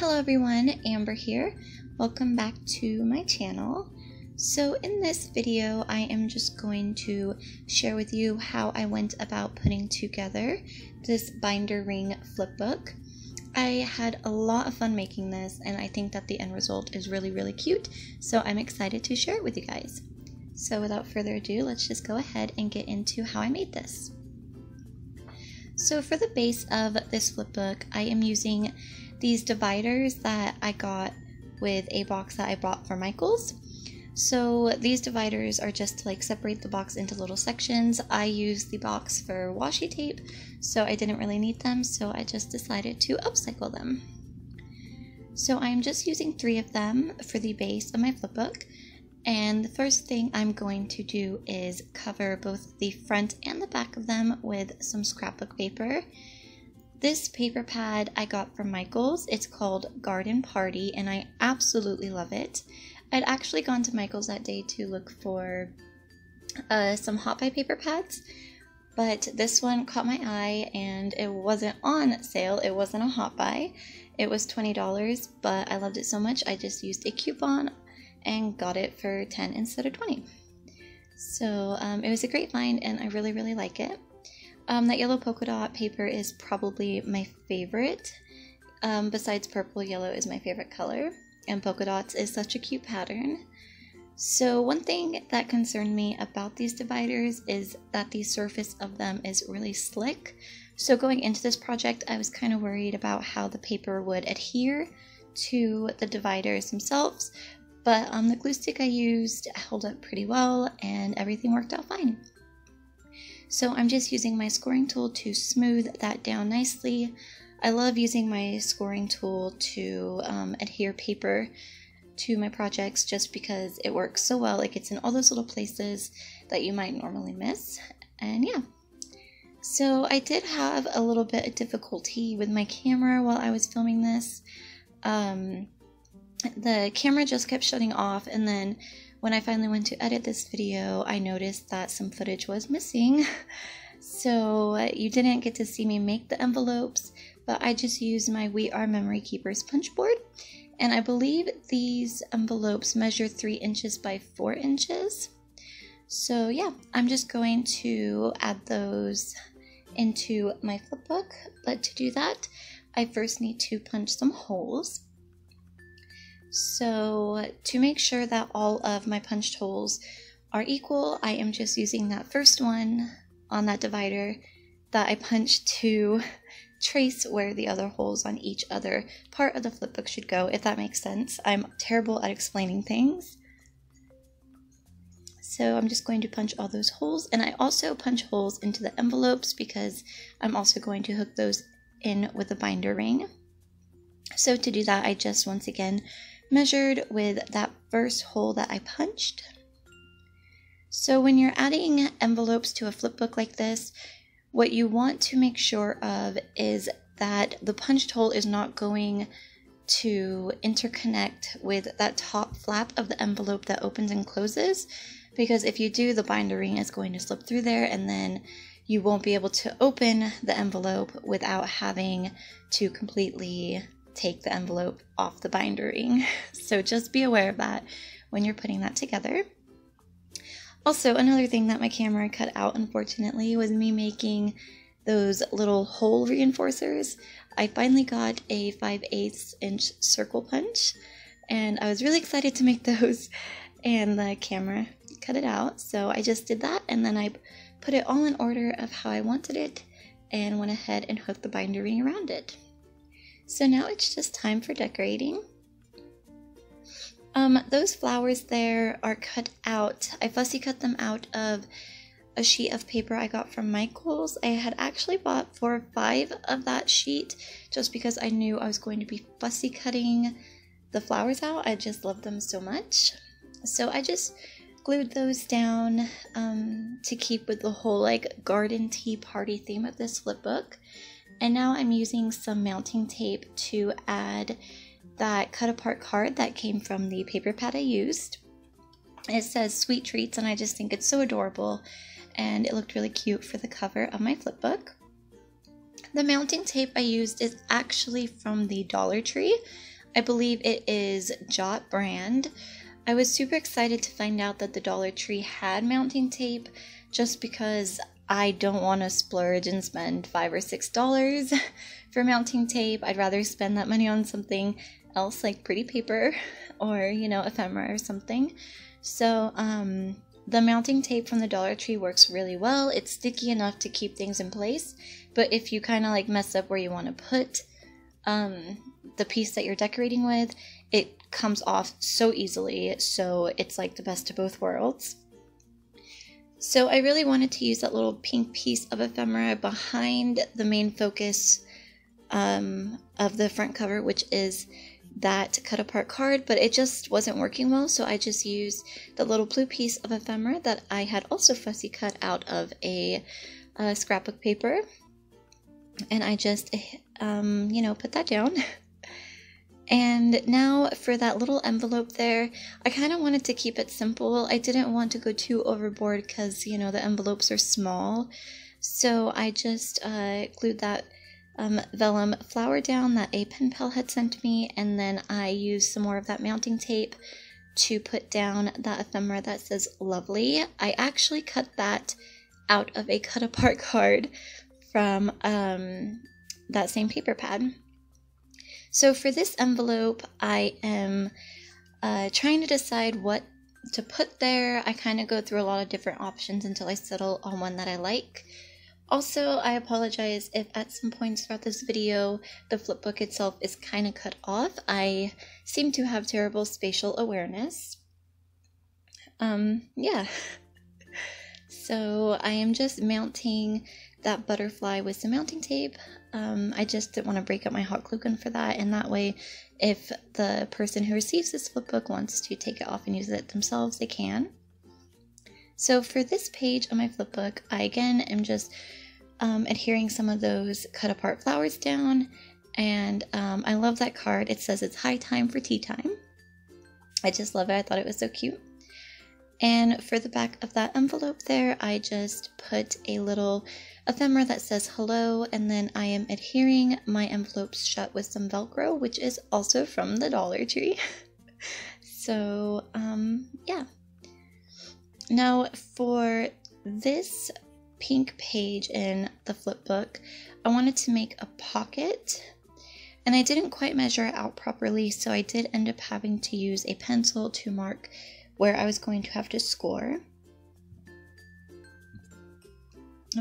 Hello everyone, Amber here. Welcome back to my channel. So in this video, I am just going to share with you how I went about putting together this binder ring flip book. I had a lot of fun making this and I think that the end result is really, really cute. So I'm excited to share it with you guys. So without further ado, let's just go ahead and get into how I made this. So for the base of this flip book, I am using these dividers that I got with a box that I bought for Michaels. So these dividers are just to like separate the box into little sections. I use the box for washi tape, so I didn't really need them, so I just decided to upcycle them. So I'm just using three of them for the base of my flipbook. And the first thing I'm going to do is cover both the front and the back of them with some scrapbook paper. This paper pad I got from Michaels. It's called Garden Party, and I absolutely love it. I'd actually gone to Michaels that day to look for uh, some hot buy paper pads, but this one caught my eye and it wasn't on sale. It wasn't a hot buy. It was $20, but I loved it so much I just used a coupon and got it for 10 instead of 20. So um, it was a great find and I really, really like it. Um, that yellow polka dot paper is probably my favorite. Um, besides purple, yellow is my favorite color, and polka dots is such a cute pattern. So one thing that concerned me about these dividers is that the surface of them is really slick. So going into this project, I was kind of worried about how the paper would adhere to the dividers themselves, but um, the glue stick I used held up pretty well and everything worked out fine. So I'm just using my scoring tool to smooth that down nicely. I love using my scoring tool to um, adhere paper to my projects just because it works so well. It gets in all those little places that you might normally miss. And yeah. So I did have a little bit of difficulty with my camera while I was filming this. Um, the camera just kept shutting off and then when I finally went to edit this video, I noticed that some footage was missing. So uh, you didn't get to see me make the envelopes, but I just used my We Are Memory Keepers punch board. And I believe these envelopes measure 3 inches by 4 inches. So yeah, I'm just going to add those into my flip book. But to do that, I first need to punch some holes. So to make sure that all of my punched holes are equal, I am just using that first one on that divider that I punched to trace where the other holes on each other part of the flipbook should go, if that makes sense. I'm terrible at explaining things. So I'm just going to punch all those holes, and I also punch holes into the envelopes because I'm also going to hook those in with a binder ring. So to do that, I just once again measured with that first hole that I punched. So when you're adding envelopes to a flip book like this, what you want to make sure of is that the punched hole is not going to interconnect with that top flap of the envelope that opens and closes because if you do the binder ring is going to slip through there and then you won't be able to open the envelope without having to completely take the envelope off the binder ring. So just be aware of that when you're putting that together. Also, another thing that my camera cut out, unfortunately, was me making those little hole reinforcers. I finally got a 5 8 inch circle punch, and I was really excited to make those, and the camera cut it out. So I just did that, and then I put it all in order of how I wanted it, and went ahead and hooked the binder ring around it. So now it's just time for decorating. Um, those flowers there are cut out. I fussy cut them out of a sheet of paper I got from Michaels. I had actually bought four or five of that sheet just because I knew I was going to be fussy cutting the flowers out. I just love them so much. So I just glued those down um, to keep with the whole like garden tea party theme of this flip book. And now I'm using some mounting tape to add that cut apart card that came from the paper pad I used. It says sweet treats and I just think it's so adorable and it looked really cute for the cover of my flip book. The mounting tape I used is actually from the Dollar Tree. I believe it is Jot brand. I was super excited to find out that the Dollar Tree had mounting tape just because I don't want to splurge and spend five or six dollars for mounting tape. I'd rather spend that money on something else like pretty paper or, you know, ephemera or something. So, um, the mounting tape from the Dollar Tree works really well. It's sticky enough to keep things in place, but if you kind of like mess up where you want to put um, the piece that you're decorating with, it comes off so easily. So it's like the best of both worlds. So I really wanted to use that little pink piece of ephemera behind the main focus um, of the front cover, which is that cut apart card, but it just wasn't working well, so I just used the little blue piece of ephemera that I had also fussy cut out of a, a scrapbook paper. And I just, um, you know, put that down. And now for that little envelope there, I kind of wanted to keep it simple. I didn't want to go too overboard because, you know, the envelopes are small. So I just uh, glued that um, vellum flower down that a pen pal had sent me, and then I used some more of that mounting tape to put down that ephemera that says lovely. I actually cut that out of a cut apart card from um, that same paper pad. So for this envelope, I am uh, trying to decide what to put there. I kind of go through a lot of different options until I settle on one that I like. Also, I apologize if at some points throughout this video the flipbook itself is kind of cut off. I seem to have terrible spatial awareness. Um, yeah. so I am just mounting that butterfly with some mounting tape. Um, I just didn't want to break up my hot glue gun for that, and that way, if the person who receives this flipbook wants to take it off and use it themselves, they can. So for this page on my flipbook, I again am just um, adhering some of those cut apart flowers down, and um, I love that card. It says it's high time for tea time. I just love it. I thought it was so cute. And for the back of that envelope there, I just put a little ephemera that says hello, and then I am adhering my envelopes shut with some Velcro, which is also from the Dollar Tree. so, um, yeah. Now, for this pink page in the flip book, I wanted to make a pocket and I didn't quite measure it out properly, so I did end up having to use a pencil to mark where I was going to have to score.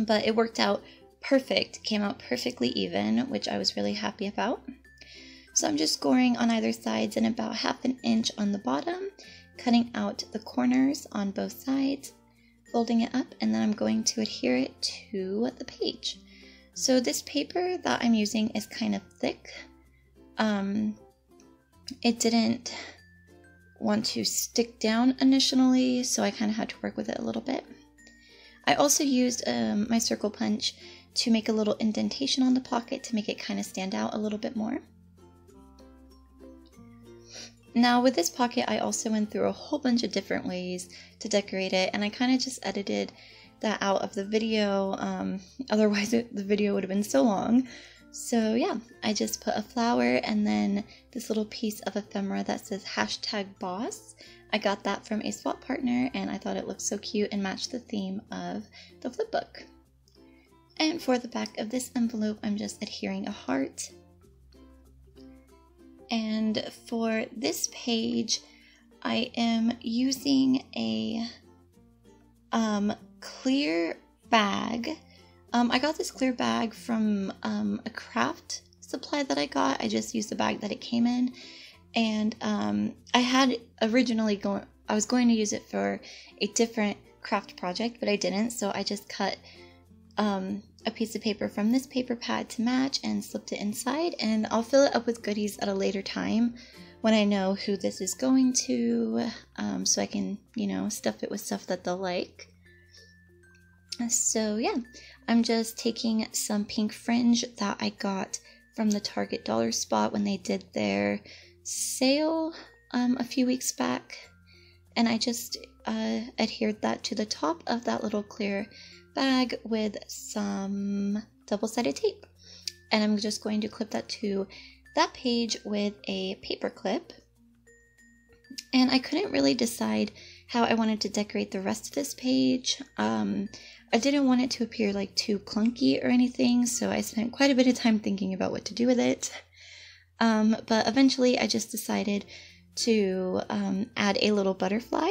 But it worked out perfect, came out perfectly even, which I was really happy about. So I'm just scoring on either sides and about half an inch on the bottom, cutting out the corners on both sides, folding it up, and then I'm going to adhere it to the page. So this paper that I'm using is kind of thick. Um, it didn't want to stick down initially, so I kind of had to work with it a little bit. I also used um, my circle punch to make a little indentation on the pocket to make it kind of stand out a little bit more. Now with this pocket, I also went through a whole bunch of different ways to decorate it, and I kind of just edited that out of the video, um, otherwise it, the video would have been so long. So yeah, I just put a flower and then this little piece of ephemera that says hashtag boss. I got that from a swap partner and I thought it looked so cute and matched the theme of the flip book. And for the back of this envelope, I'm just adhering a heart. And for this page, I am using a um, clear bag um, I got this clear bag from um, a craft supply that I got. I just used the bag that it came in. And um, I had originally going, I was going to use it for a different craft project, but I didn't. So I just cut um, a piece of paper from this paper pad to match and slipped it inside. And I'll fill it up with goodies at a later time when I know who this is going to, um, so I can, you know, stuff it with stuff that they'll like. So yeah, I'm just taking some pink fringe that I got from the Target dollar spot when they did their sale um, a few weeks back. And I just uh, adhered that to the top of that little clear bag with some double-sided tape. and I'm just going to clip that to that page with a paper clip. And I couldn't really decide how I wanted to decorate the rest of this page. Um, I didn't want it to appear like too clunky or anything, so I spent quite a bit of time thinking about what to do with it. Um, but eventually I just decided to um, add a little butterfly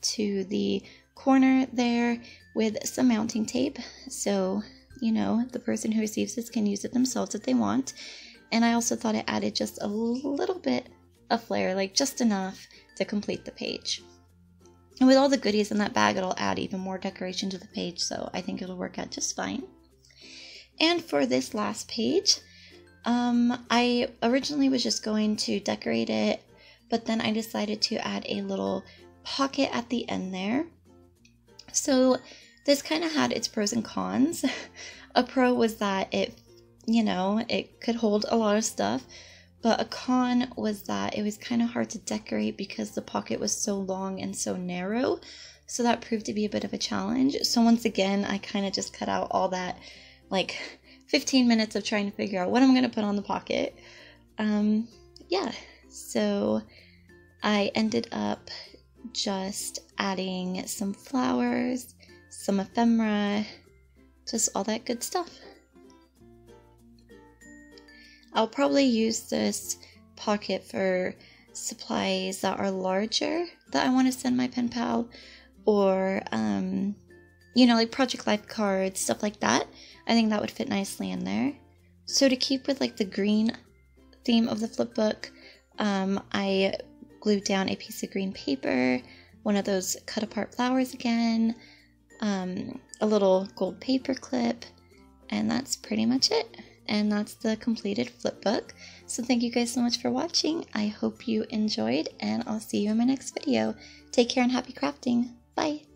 to the corner there with some mounting tape. So, you know, the person who receives this can use it themselves if they want. And I also thought it added just a little bit of flair, like just enough to complete the page. And with all the goodies in that bag, it'll add even more decoration to the page, so I think it'll work out just fine. And for this last page, um, I originally was just going to decorate it, but then I decided to add a little pocket at the end there. So this kind of had its pros and cons. a pro was that it, you know, it could hold a lot of stuff, but a con was that it was kind of hard to decorate because the pocket was so long and so narrow. So that proved to be a bit of a challenge. So once again, I kind of just cut out all that like 15 minutes of trying to figure out what I'm going to put on the pocket. Um, yeah, so I ended up just adding some flowers, some ephemera, just all that good stuff. I'll probably use this pocket for supplies that are larger that I want to send my pen pal or um, you know like project life cards stuff like that I think that would fit nicely in there so to keep with like the green theme of the flip book um, I glued down a piece of green paper, one of those cut apart flowers again, um, a little gold paper clip, and that's pretty much it. And that's the completed flip book. So thank you guys so much for watching. I hope you enjoyed, and I'll see you in my next video. Take care and happy crafting. Bye!